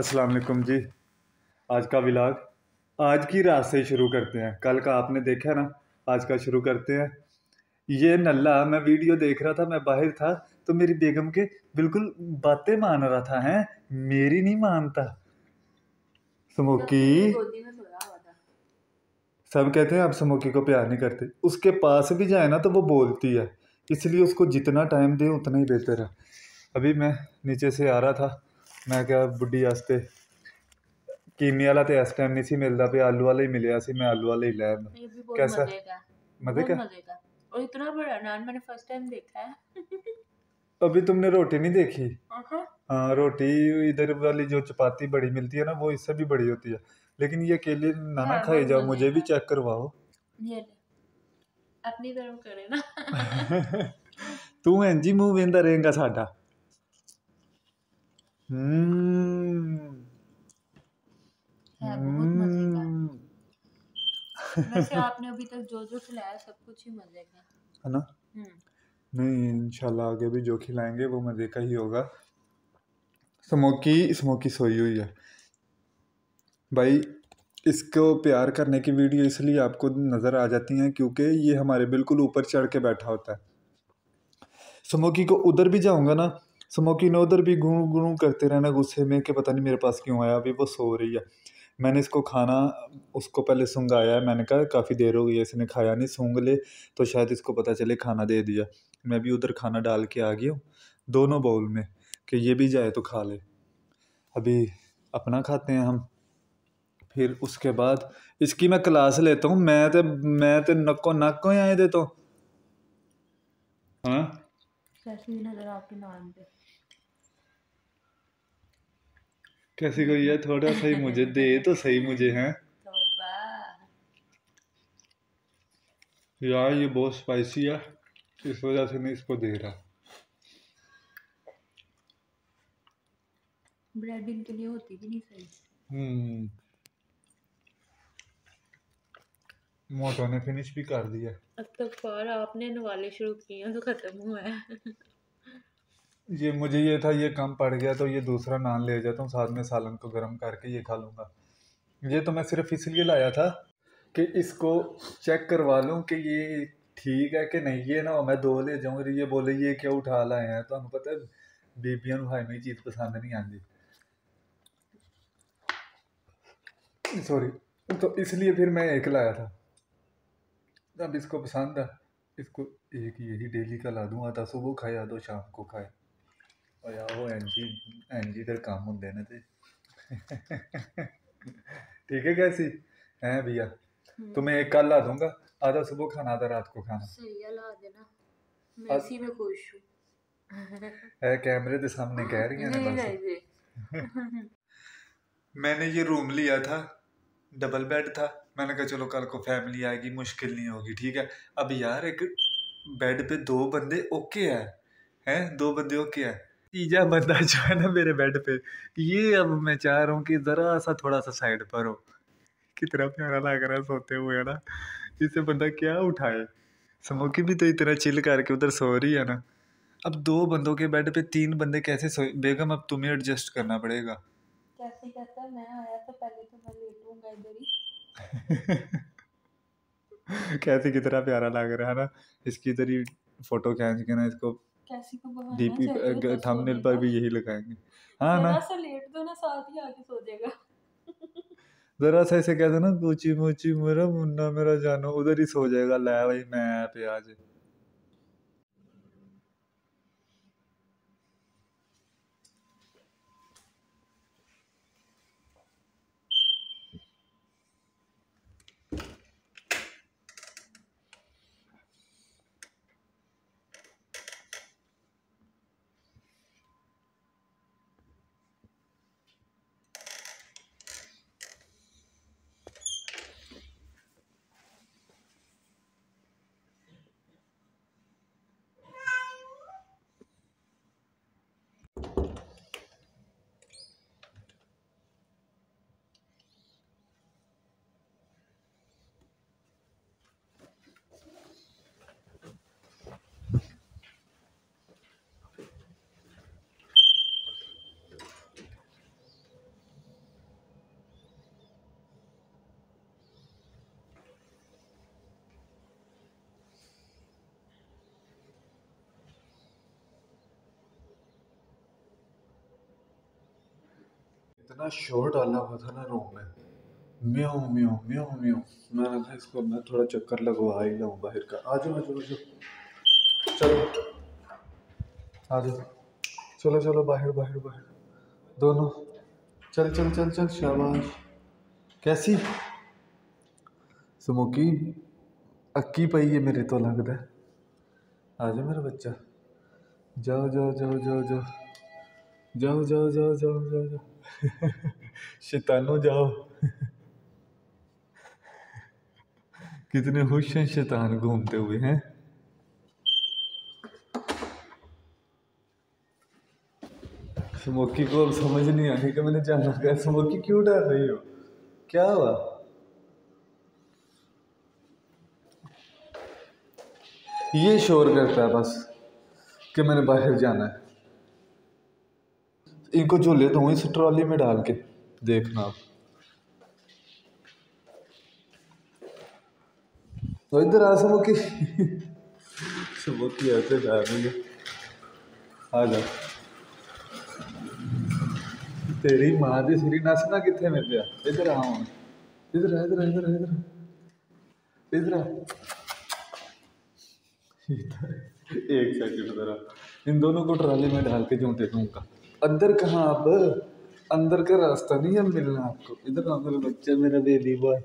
अस्सलाम वालेकुम जी। आज का विलाग आज की रात से ही शुरू करते हैं। कल का आपने देखा ना आज का शुरू करते हैं। ये नल्ला मैं वीडियो देख रहा था मैं बाहर था तो मेरी बेगम के बिल्कुल बातें मान रहा था हैं? मेरी नहीं मानता। स्मोकी। सब कहते हैं आप स्मोकी को प्यार नहीं करते। उसके पास भी जाए ना तो वो बोलती है। इसलिए उसको जितना टाइम दें उतना ही बेहतर है अभी मैं नीचे से आ रहा था मैं क्या बुढ़ी वास्ते कीमी वाला तो इस टाइम नहीं सी मिलता पे आलू वाला ही मिलिया सी मैं आलू वाला ही ले आंदा ये भी बहुत कैसा? मजे का मजे बहुत का मजे का और इतना बड़ा नान मैंने फर्स्ट टाइम देखा है अभी तुमने रोटी नहीं देखी आहा, हाँ रोटी इधर वाली जो चपाती बड़ी मिलती है ना वो इससे भी बड़ी होती है लेकिन ये अकेले ना ना हाँ, खाई बहुत जाओ मजे मुझे भी का। चेक करवाओ ये ले अपनी तरफ करे ना ਤੂੰ ਇੰਜ ਹੀ ਮੂੰਹ ਵੇਂਦਾ ਰਹੇਗਾ ਸਾਡਾ ਹੂੰ है बहुत मज़े का। हम्म। वैसे आपने अभी तक जो जो खिलाया सब कुछ ही मज़े का। है ना? हम्म। नहीं इंशाल्लाह आगे भी जो खिलाएँगे वो मज़े का ही होगा। स्मोकी स्मोकी सोई हुई है। भाई इसको प्यार करने की वीडियो इसलिए आपको नज़र आ जाती हैं क्योंकि ये हमारे बिल्कुल ऊपर चढ़ के बैठा होता है। स्मोकी को उधर भी जाऊँगा ना स्मोकी ने उधर भी गुणू गुणू करते रहना, गुस्से में कि पता नहीं मेरे पास क्यों आया, अभी वो सो रही है। मैंने इसको खाना, उसको पहले सूंघाया है मैंने कहा काफ़ी देर हो गई है, इसने खाया नहीं, सूंघ ले तो शायद इसको पता चले खाना दे दिया। मैं भी उधर खाना डाल के आ गया हूँ, दोनों बाउल में, कि ये भी जाए तो खा ले। अभी अपना खाते हैं हम। फिर उसके बाद, इसकी मैं क्लास लेता हूँ, मैं तो मैं तो नक्को नक हो आए दे तो हाँ? कैसी कोई है? थोड़ा सही मुझे दे तो सही मुझे हैं। यार ये बहुत स्पाइसी है। इस वजह से मैं इसको दे रहा। ब्रेड इनके लिए होती भी नहीं सही। हम्म। मोटो ने फिनिश भी कर दिया। अब तक फार आपने नवाले शुरू किए तो खत्म हुआ है। ये मुझे ये था, ये कम पड़ गया तो ये दूसरा नान ले जाता हूँ, साथ में सालन को गर्म करके ये खा लूँगा। ये तो मैं सिर्फ़ इसलिए लाया था कि इसको चेक करवा लूँ कि ये ठीक है कि नहीं। ये ना हो, मैं दो ले जाऊँ ये बोले, ये क्यों उठा लाए हैं? तो पता है भाई में चीज़ पसंद नहीं आती सॉरी तो इसलिए फिर मैं एक लाया था। अब इसको पसंद है, इसको एक यही डेली का ला दूँ आता सुबह खाए, आधा शाम को खाए। काम होंगे ने ते ठीक है कैसी हैं भैया एक कल ला दूँगा आधा सुबह खाना आधा रात को खाना सही है ला देना मैं अब- इसी में खुश हूँ है कैमरे के सामने कह रही हैं नहीं ना नहीं बस जी मैंने ये रूम लिया था डबल बेड था मैंने कहा चलो कल को फैमिली आएगी मुश्किल नहीं होगी ठीक है अब यार एक बेड पे दो बंदे ओके है हैं दो बंदे ओके है तीजा बंदा जो है ना मेरे बेड पे ये अब मैं चाह रहा हूँ कि ज़रा सा थोड़ा सा साइड पर हो। कितना प्यारा लग रहा है सोते हुए है ना? जिससे बंदा क्या उठाए? स्मोकी भी तो इतना चिल करके उधर सो रही है ना। अब दो बंदों के बेड पे तीन बंदे कैसे सोए? बेगम अब तुम्हें एडजस्ट करना पड़ेगा। कैसे कहता मैं आया तो पहले तो मैं लेटूँगा इधर ही। कैसे कितना प्यारा लग रहा है ना? इसकी इधर ही फ़ोटो खींच के ना इसको कैसी को बहाना डीपी थंबनेल पर भी यही लगाएँगे। हाँ ना? सा लेट दो ना साथ ही आके सो जाएगा। जरा सा ऐसे कहते ना पूची मूची मेरा मुन्ना मेरा जानो उधर ही सो जाएगा। लै भाई मैं पे आज इतना शोर डाला हुआ था ना रूम में म्याऊ म्याऊ म्याऊ म्याऊ मैंने कहा इसको मैं थोड़ा चक्कर लगवा ही लाऊं बाहर का आ जाओ आ जाओ आ जाओ चलो आ जाओ चलो चलो बाहर बाहर बाहर दोनों चल चल चल चल शाबाश कैसी ਸਮੋਕੀ ਅੱਕੀ ਪਈ ਹੈ ਮੇਰੇ ਤੋਂ ਲੱਗਦਾ ਆ ਜਾ ਮੇਰਾ ਬੱਚਾ ਜਾਓ ਜਾਓ ਜਾਓ ਜਾਓ ਜਾਓ जाओ जाओ जाओ जाओ जाओ जाओ शैतानो जाओ। कितने खुश हैं शैतान घूमते हुए, हैं? स्मोकी को अब समझ नहीं आने का मैंने जाना गया स्मोकी क्यों डर रही हो? क्या हुआ? ये शोर करता है बस कि मैंने बाहर जाना है। इनको झूले दूँ इस ट्रॉली में डाल के देखना आप। तो इधर आ समोकी समोकी ऐसे डालेंगे आ जा। तेरी माँ दी सिरी नसना कितने में पिया? इधर आ इधर इधर इधर इधर इधर एक सेकंड जरा। इन दोनों को ट्राली में डाल के जूते दूँगा। अंदर कहाँ आप? अंदर का रास्ता नहीं है मिलना आपको। इधर मेरा बच्चा मेरा बेबी बॉय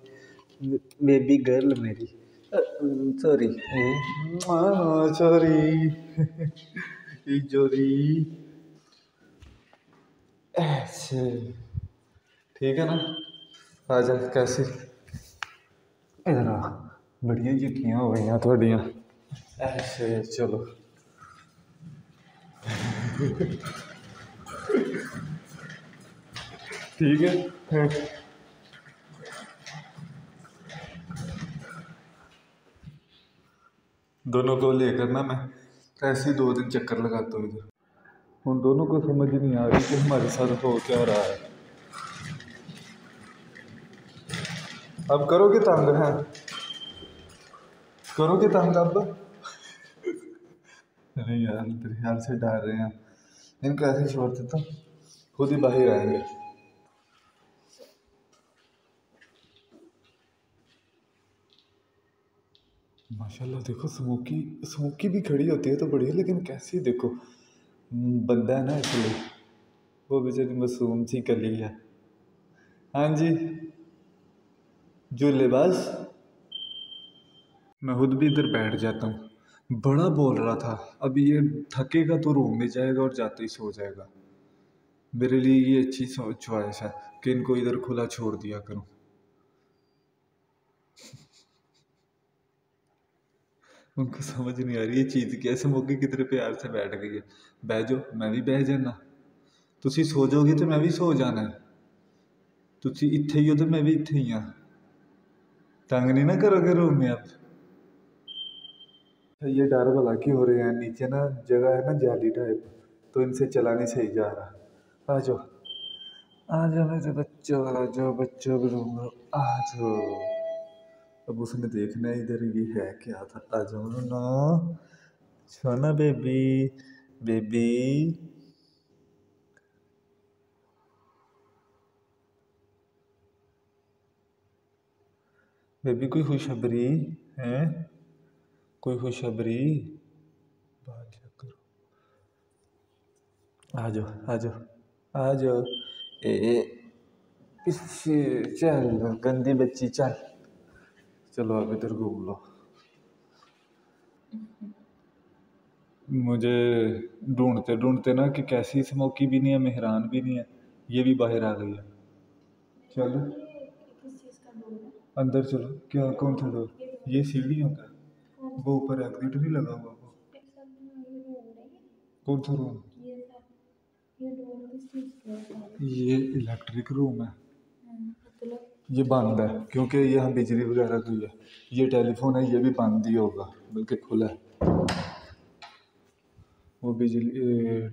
बेबी गर्ल मेरी। सॉरी सॉरी चोरी ऐसे। ठीक है ना? आ जा कैसे? इधर आ। बड़िया जिक्कियाँ हो गई थोड़िया। ऐसे चलो। ठीक है। हाँ। दोनों को लेकर ना मैं ऐसे ही दो दिन चक्कर लगाता हूँ इधर। उन दोनों को समझ ही नहीं आ रही कि हमारे साथ हो क्या रहा है। अब करोगे तंग, है। करोगे तंग अब। नहीं यार, तेरे ख्याल से डाल रहे हैं। इनको ऐसे छोड़ देता हूँ, खुद ही बाहर आएँगे। माशाल्लाह देखो स्मोकी स्मोकी भी खड़ी होती है तो बढ़िया लेकिन कैसी देखो हम्म, बंदा है ना इसलिए। वो बेचारी मासूम सी कली है। हाँ जी जो लिबास मैं खुद भी इधर बैठ जाता हूँ। बड़ा बोल रहा था अब ये थकेगा तो रूम में जाएगा और जाते ही सो जाएगा मेरे लिए ये अच्छी चॉइस है कि इनको इधर खुला छोड़ दिया करूँ उनको समझ नहीं आ रही ये चीज़ कैसे मौके कितने प्यार से बैठ गई है बह जाओ मैं भी ਬਹਿ ਜਾਣਾ ਤੁਸੀਂ ਸੋ ਜਾਓਗੇ ਤੇ ਮੈਂ ਵੀ ਸੋ ਜਾਣਾ ਹੈ। ਤੁਸੀਂ ਇੱਥੇ ਹੀ ਹੋ ਤੇ ਮੈਂ ਵੀ ਇੱਥੇ ਹੀ ਹਾਂ तंग नहीं ना करोगे रूम में आप ये डर भला की हो रहे हैं? नीचे ना जगह है ना जाली टाइप तो इनसे चला नहीं सही जा रहा। आ जाओ। आ जाओ मेरे बच्चों, आ जाओ बच्चों में आ जाओ। अब उसने देखना इधर ये है क्या था। आ जाओ ना। सोना बेबी बेबी बेबी कोई खुशखबरी है? कोई खुशखबरी? बात क्या करो। आ जाओ आ जाओ आ जाओ। ए ए, पीछे चल गंदी बच्ची चल। चलो अब इधर घूम लो। मुझे ढूंढते ढूंढते ना कि कैसी स्मोकी भी नहीं है मेहरान भी नहीं है। ये भी बाहर आ गई है। चलो। किस चीज़ का डोर अंदर चलो। क्या कौन सा डोर ये सीढ़ियों का? वो ऊपर एग्जिट भी लगा हुआ वो। है कौन सा रूम ये है इलेक्ट्रिक रूम है। ये बंद है क्योंकि यहाँ बिजली वगैरह की है। ये टेलीफोन है ये भी बंद ही होगा बल्कि खुला है। वो बिजली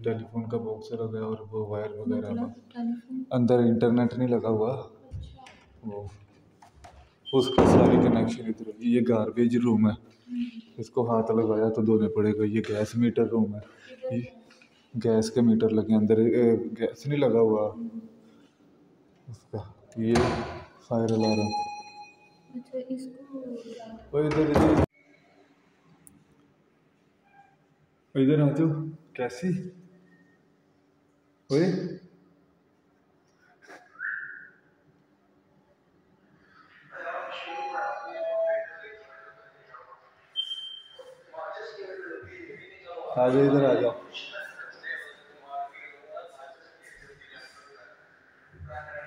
टेलीफोन का बॉक्स लगा है और वो वायर वगैरह मतलब अंदर इंटरनेट नहीं लगा हुआ। अच्छा। वो उसका सारी कनेक्शन इधर ये गार्बेज रूम है। इसको हाथ लगाया तो धोने पड़ेगा। ये गैस मीटर रूम है। ये गैस के मीटर लगे अंदर। गैस नहीं लगा हुआ। उसका ये फायर अलार्म अच्छा इधर इधर। इधर आ जाओ। कैसी? ओए आ जाओ, इधर आ जाओ।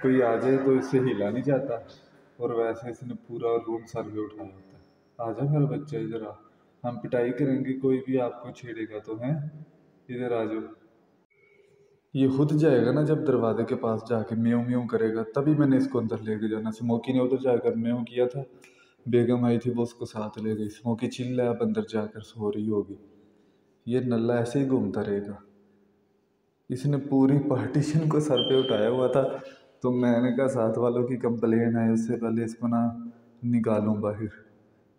कोई आ जाए तो इससे हिला नहीं जाता। और वैसे इसने पूरा रूम सर पे उठाया होता है। आ जाओ मेरा बच्चा इधर आ। हम पिटाई करेंगे, कोई भी आपको छेड़ेगा तो हैं? इधर आ जाओ। ये खुद जाएगा ना जब दरवाजे के पास जाके म्यों म्यों करेगा, तभी मैंने इसको अंदर लेके जाना। स्मोकी ने उधर जाकर म्यों किया था। बेगम आई थी, वो उसको साथ ले गई। स्मोकी, चिल्ला अब अंदर जाकर सो रही होगी। ये नल्ला ऐसे ही घूमता रहेगा। इसने पूरी पार्टीशन को सर पे उठाया हुआ था तो मैंने कहा, साथ वालों की कंप्लेन है, उससे पहले इसको ना निकालूं बाहर,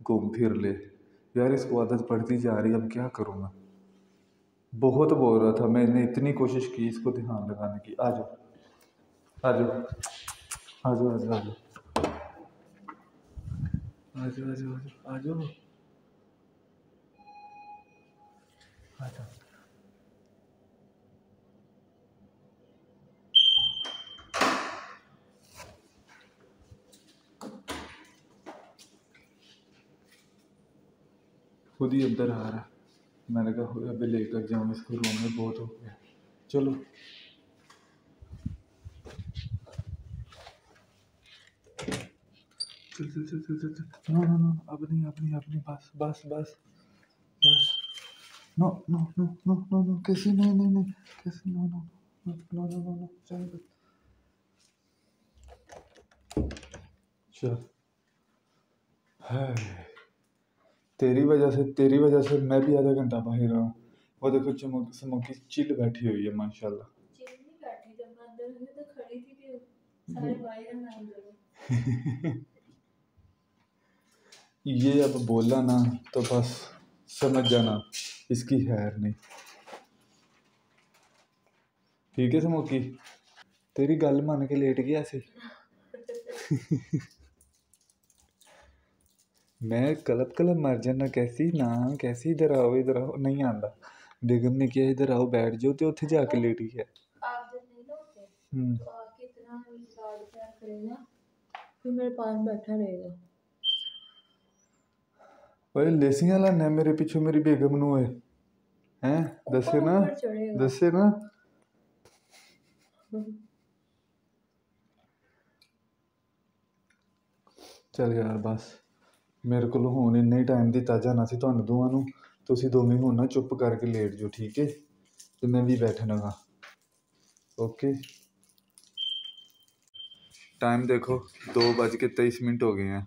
घूम फिर ले। यार, इसको आदत पड़ती जा रही अब क्या करूँ मैं? बहुत बोल रहा था। मैंने इतनी कोशिश की इसको ध्यान लगाने की। आ जाओ आ जाओ आ जाओ आ जाओ आ जाओ। आ जाओ आ जाओ खुद ही अंदर आ रहा मैंने कहा "हो, अभी लेकर जाऊँ इसको रूम में बहुत हो गया। चलो चल चल चल चल चल। नो नो नो अब नहीं अब नहीं अब नहीं बस बस बस। No no no no no no कैसे नहीं नहीं नहीं कैसे no no no no no no no चल चल है तेरी वजह से तेरी वजह से मैं भी आधा घंटा बाहर रहा हूँ वो देखो चमक स्मोकी चिल बैठी हुई है माशाल्लाह चिल नहीं बैठी जब मैं अंदर तो खड़ी थी कि सारे बाहर ना अंदर ये अब बोला ना तो बस समझ जाना इसकी खैर नहीं। ठीक है स्मोकी तेरी गल मन के लेट गया सी। मैं कलप कलप मर जाना कैसी ना कैसी इधर आओ इधर आओ। नहीं आंदा। बेगम ने किया इधर आओ बैठ जाओ तो उत्थे जाके लेटी है होते? हम्म। तो मेरे पास बैठा रहेगा। ओए लेसियां लाना मेरे पीछे मेरी बेगम ਨੂੰ ਓਏ हैं दसे ना ऊपर चढ़ेगा दसे ना ਚੱਲ ਯਾਰ ਬਸ ਮੇਰੇ ਕੋਲ ਹੁਣ ਇੰਨਾ ਹੀ ਟਾਈਮ ਦਿੱਤਾ ਜਾਣਾ ਸੀ ਤੁਹਾਨੂੰ ਦੋਵਾਂ ਨੂੰ ਤੁਸੀਂ ਦੋਵੇਂ ਹੁਣ ਨਾ ਚੁੱਪ ਕਰਕੇ ਲੇਟ ਜਾਓ ਠੀਕ ਹੈ ਤੇ ਮੈਂ ਵੀ ਬੈਠਣਾਗਾ ओके टाइम देखो दो बज के तेईस मिनट हो गए हैं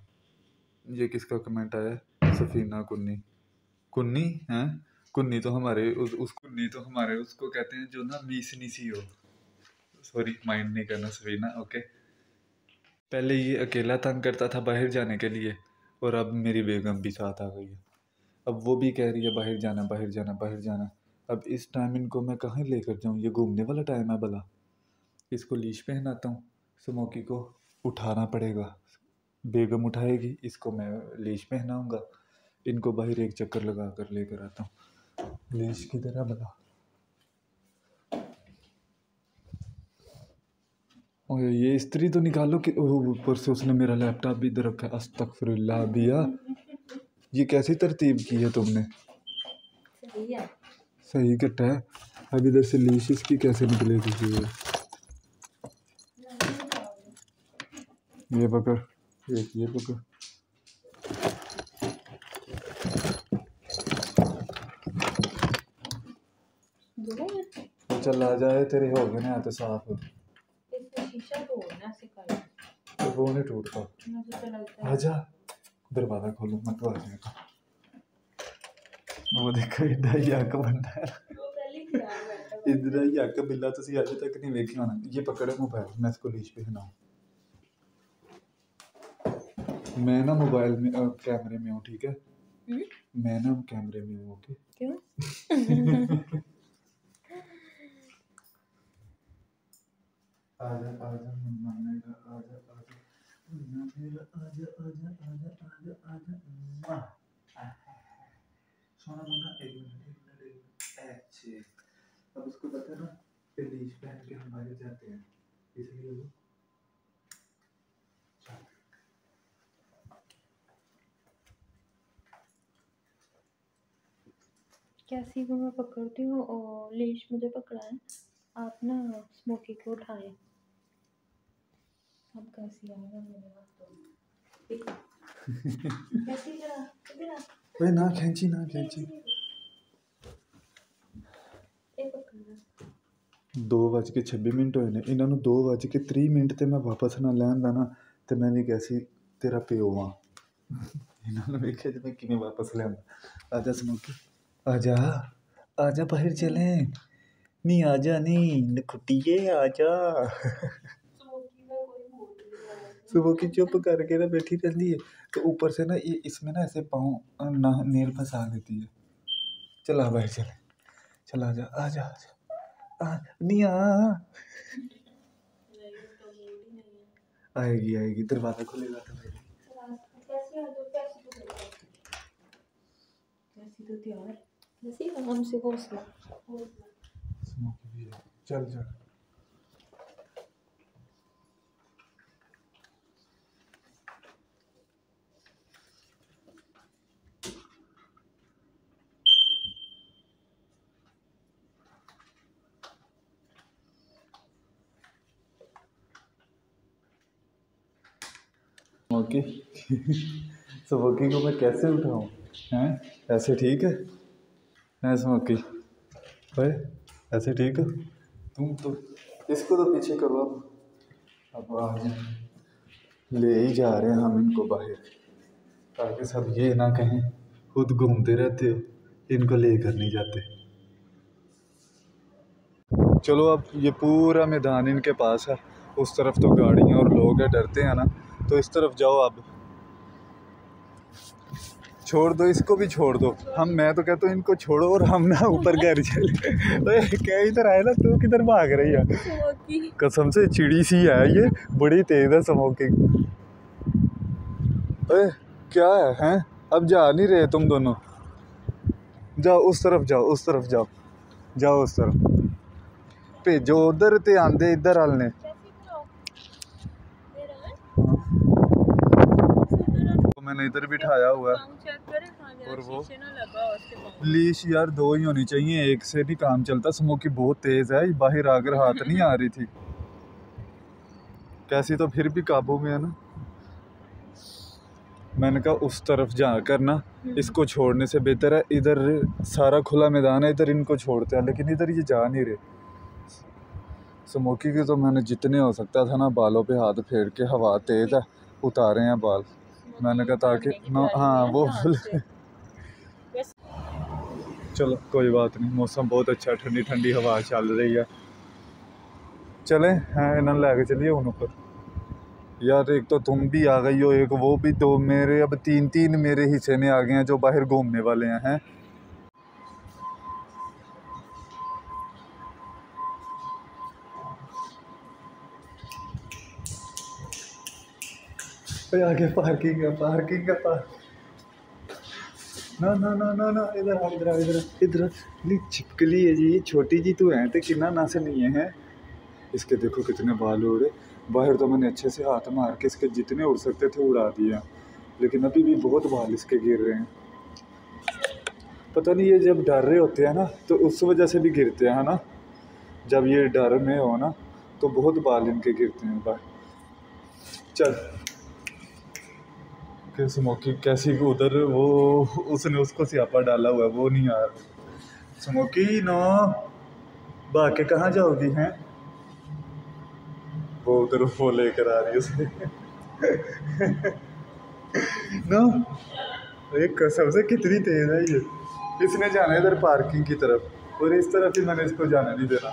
ये किसका कमेंट आया है? सफीना कुन्नी। कुन्नी हैं? कुन्नी तो हमारे उस, उस कुन्नी तो हमारे उसको कहते हैं जो ना मीसनी सी हो। सॉरी माइंड नहीं करना सफीना ओके पहले ये अकेला तंग करता था बाहर जाने के लिए और अब मेरी बेगम भी साथ आ गई है। अब वो भी कह रही है बाहर जाना बाहर जाना बाहर जाना। अब इस टाइम इनको मैं कहाँ लेकर जाऊँ? ये घूमने वाला टाइम है भला। इसको लीश पहनाता हूँ स्मोकी को उठाना पड़ेगा। बेगम उठाएगी इसको मैं लीश पहनाऊँगा। इनको बाहर एक चक्कर लगा कर लेकर आता हूँ। लीश किधर है भला ओए, ये स्त्री तो निकालो कि ऊपर से उसने मेरा लैपटॉप भी इधर रखा है। अस्तगफिरुल्लाह बिया। ये कैसी तरतीब की है तुमने? सही है। सही कट्टा है। अब इधर से लीश इसकी कैसे निकलेगी ये ये पकड़, एक ये पकड़। चला जाए तेरे हो गए ना तो साफ़ तो वो नहीं टूटता आजा दरवाज़ा खोलो मैं तो आ जाएगा वो देखो इधर ही आक बनता है। इधर ही आके बिल्ला तो सी आज तक नहीं देखी होना। ये पकड़े मोबाइल मैं इसको ਲੀਚ पे हिलाऊं मैं ना मोबाइल में कैमरे में हूँ ठीक है? मैं ना कैमरे में हूँ ओके? क्यों? आजा आजा मेरा आजा आजा मेरा आजा आजा आजा आजा आजा सोना मुन्ना एक मिनट एक मिनट, एक अच्छे अब उसको ना पहन के जाते हैं। इसलिए वो? कैसी मैं पकड़ती हूँ और लीश मुझे पकड़ा है आप ना स्मोकी को उठाएँ। अब कैसी आएगा मेरे हाथों में देखो कैसी जरा इधर आ ओए ना खींची ना खींची ਇਹ ਪਕੜਨਾ 2 ਵੱਜ ਕੇ 26 ਮਿੰਟ ਹੋਏ ਨੇ ਇਹਨਾਂ ਨੂੰ 2 ਵੱਜ ਕੇ 30 ਮਿੰਟ ਤੇ ਮੈਂ ਵਾਪਸ ਨਾ ਲੈਣ ਦਾ ਨਾ ਤੇ ਮੈਂ ਵੀ ਕਿਹਾ ਸੀ ਤੇਰਾ ਪਿਓ ਆ ਇਹਨਾਂ ਨੂੰ ਵੇਖਿਆ ਤੇ ਮੈਂ ਕਿਵੇਂ ਵਾਪਸ ਲਿਆਂਦਾ ਆ ਜਾ ਸਮੋਕੀ ਆ ਜਾ ਆ ਜਾ ਬਾਹਰ ਚਲੇ ਨਹੀਂ ਆ ਜਾ ਨਹੀਂ ਨਖੁੱਟੀਏ ਆ ਜਾ सुबह की चुप करके ना बैठी रहती है तो ऊपर से ना ये इसमें ना ऐसे पाँव ना नेल फंसा देती है। चला बाहर चले। चला जा आ जा आ है आएगी आएगी दरवाज़ा खुलेगा तो आएगी। कैसी आ जाओ कैसी तो तैयार कैसी तो तैयार कैसी आराम से हौसला हौसला स्मोकी भी है चल चल स्मोकी स्मोकी को मैं कैसे उठाऊं? हैं? ऐसे ठीक है? हैं स्मोकी ओए ऐसे ठीक है? तुम तो इसको तो पीछे करो अब अब आज ले ही जा रहे हैं हम इनको बाहर। ताकि सब ये ना कहें, खुद घूमते रहते हो, इनको ले कर नहीं जाते। चलो, अब ये पूरा मैदान इनके पास है। उस तरफ़ तो गाड़ियाँ और लोग हैं, डरते हैं ना। तो इस तरफ़ जाओ अब छोड़ दो इसको भी छोड़ दो। हम मैं तो कहता हूँ इनको छोड़ो और हम ना ऊपर घर चले। ओए, क्या इधर आए ना तू किधर भाग रही है? कसम से चिड़ी सी है ये बड़ी तेज है स्मोकिंग। ओए क्या है हैं? अब जा नहीं रहे तुम दोनों। जाओ उस तरफ़ जाओ उस तरफ़ जाओ। जाओ उस तरफ़। भेजो उधर ते आंदे इधर आलने कैसी करो मेरा है तो मैंने इधर बिठाया हुआ है। हाँ और वो? लीश यार दो ही होनी चाहिए एक से नहीं काम चलता स्मोकी बहुत तेज है बाहर आकर हाथ नहीं आ रही थी। कैसी तो फिर भी काबू में है ना। मैंने कहा उस तरफ़ जाकर ना इसको छोड़ने से बेहतर है इधर सारा खुला मैदान है इधर इनको छोड़ते हैं लेकिन इधर ये जा नहीं रहे। स्मोकी के तो मैंने जितने हो सकता था ना बालों पे हाथ फेर के हवा तेज है उतारे हैं बाल। मैंने कहा ताकि ना हाँ वो चलो कोई बात नहीं मौसम बहुत अच्छा ठंडी ठंडी हवा चल रही है। चले हैं इन्हें लैके चलिए उन ऊपर यार एक तो तुम भी आ गई हो एक वो भी दो मेरे अब तीन तीन मेरे हिस्से में आ गए हैं जो बाहर घूमने वाले हैं। आगे पार्किंग है पार्किंग है पार्क ना ना ना ना ना, इधर आ, इधर इधर इधर। नहीं छिपकली है जी छोटी जी तू है तो कितना ना से नहीं है। इसके देखो कितने बाल उड़े बाहर तो मैंने अच्छे से हाथ मार के इसके जितने उड़ सकते थे, उड़ा दिया। लेकिन अभी भी बहुत बाल इसके गिर रहे हैं। पता नहीं ये जब डर रहे होते हैं ना तो उस वजह से भी गिरते हैं ना? जब ये डर में हो ना तो बहुत बाल इनके गिरते हैं, बाहर। चल। कि स्मोकी कैसी उधर वो, उसने उसको सियापा डाला हुआ है, वो नहीं आ रहा। Smokey no. भाग के कहाँ जाओगी, हैं? वो उधर वो लेकर आ रही है उसे। नो? एक कसम से कितनी तेज है ये। इसने जाना है इधर पार्किंग की तरफ़, और इस तरफ़ ही मैंने इसको जाने नहीं देना।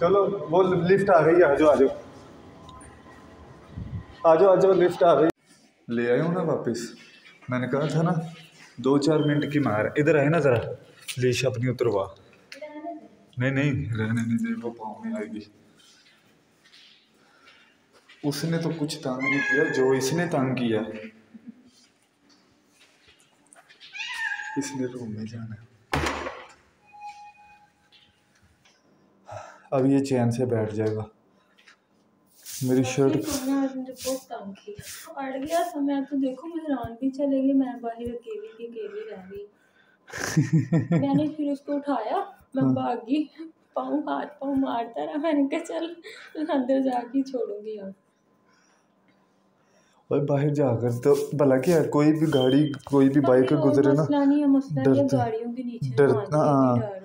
चलो, वो लिफ्ट आ गई, आ जाओ आ जाओ। आ जाओ आ जाओ लिफ्ट आ रही। ले हो ना वापस। मैंने कहा था ना, दो चार मिनट की मार। इधर आए ना ज़रा। लीश अपनी उतरवा। नहीं नहीं, रहने नहीं दे, वो पाँव में आएगी। उसने तो कुछ तंग नहीं किया, जो इसने तंग किया। इसने रूम में जाना अब ये चैन से बैठ जाएगा। मेरी शर्ट अड़ गया था मैं तो देखो मेहरान भी चले गए मैं बाहर अकेली की अकेली रह गई। मैंने फिर उसको उठाया मैं हाँ। भागी पाँव हाथ पाँव मारता रहा मैंने कहा चल अंदर जाके छोड़ूँगी अब। और बाहर जाकर तो भला क्या कोई भी गाड़ी कोई भी बाइक गुजरे ना मसला नहीं है मसला गाड़ियों के नीचे डर- ना हाँ। डर। होता है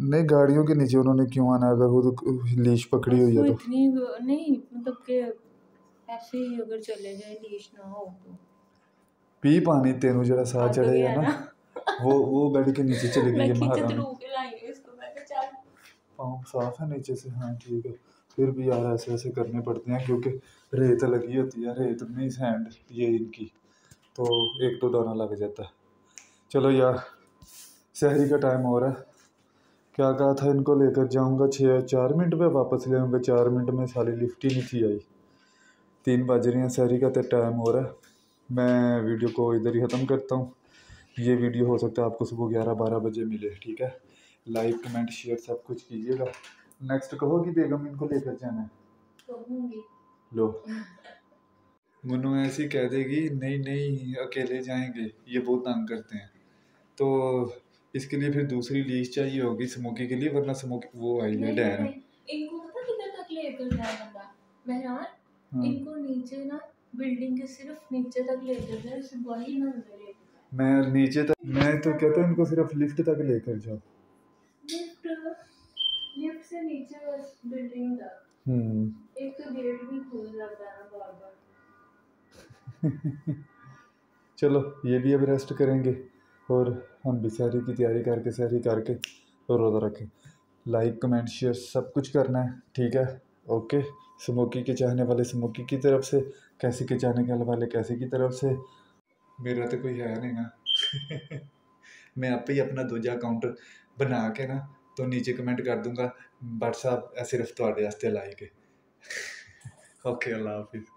नहीं गाड़ियों के नीचे उन्होंने क्यों आना? अगर वो तो लीश पकड़ी हुई है तो। इतनी नहीं मतलब कि ऐसे ही अगर चले जाए लीश ना हो तो। पी पानी तेनू जरा साह चढ़े है ना। वो वो बेड के नीचे चली गई है महारानी। पाँव साफ़ है नीचे से। हाँ ठीक है। फिर भी यार ऐसे ऐसे करने पड़ते हैं क्योंकि रेत लगी होती है रेत में सैंड ये इनकी। तो एक तो दाना लग जाता है। चलो यार शहरी का टाइम हो रहा है। क्या कहा था इनको लेकर जाऊँगा छः चार मिनट में वापस ले आऊँगा। चार मिनट में सारी लिफ्ट ही नहीं थी आई। तीन बज रही हैं शहरी का तो टाइम हो रहा है। मैं वीडियो को इधर ही ख़त्म करता हूँ। ये वीडियो हो सकता है आपको सुबह ग्यारह बारह बजे मिले ठीक है? लाइक कमेंट शेयर सब कुछ कीजिएगा। नेक्स्ट कहोगी बेगम इनको लेकर जाना है? लो। मनु ऐसी कह देगी नहीं नहीं अकेले जाएँगे ये बहुत तंग करते हैं। तो इसके लिए फिर दूसरी लीज चाहिए होगी स्मोकी के लिए वरना स्मोकी वो आई है। डैन इनको पता किधर तक लेकर जाए बंदा? मेहरान हाँ। इनको नीचे ना बिल्डिंग के सिर्फ़ नीचे तक लेकर जाए सिर्फ़ वही ना मैं नीचे तक मैं तो कहता हूँ इनको सिर्फ़ लिफ्ट तक लेकर जाओ। लिफ्ट लिफ्ट से नीचे बस बिल्डिंग तक। हम्म। एक तो गेट भी खुल जाता है बार बार चलो ये भी अब रेस्ट करेंगे और हम भी शहरी की तैयारी करके सहरी करके और रोज़ा रखें। लाइक कमेंट शेयर सब कुछ करना है, ठीक है? ओके स्मोकी के चाहने वाले स्मोकी की तरफ़ से कैसे के चाहने वाले कैसे की तरफ़ से। मेरा तो कोई है नहीं ना। मैं आप ही अपना दूजा अकाउंट बना के ना तो नीचे कमेंट कर दूँगा व्हाट्सएप सिर्फ़ थोड़े लाइक है ओके अल्लाह हाफिज़।